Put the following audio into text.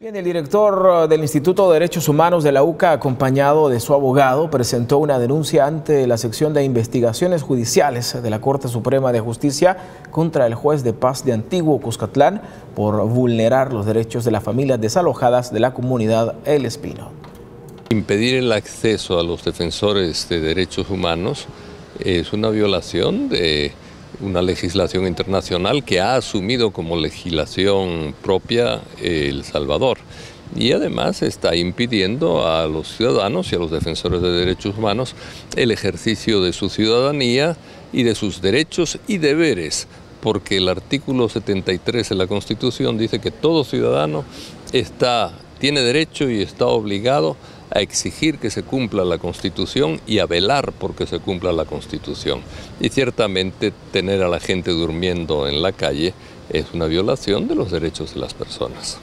Bien, el director del Instituto de Derechos Humanos de la UCA, acompañado de su abogado, presentó una denuncia ante la sección de investigaciones judiciales de la Corte Suprema de Justicia contra el juez de paz de Antiguo Cuscatlán por vulnerar los derechos de las familias desalojadas de la comunidad El Espino. Impedir el acceso a los defensores de derechos humanos es una violación de una legislación internacional que ha asumido como legislación propia El Salvador. Y además está impidiendo a los ciudadanos y a los defensores de derechos humanos el ejercicio de su ciudadanía y de sus derechos y deberes, porque el artículo 73 de la Constitución dice que todo ciudadano está, tiene derecho y está obligado a exigir que se cumpla la Constitución y a velar porque se cumpla la Constitución. Y ciertamente tener a la gente durmiendo en la calle es una violación de los derechos de las personas.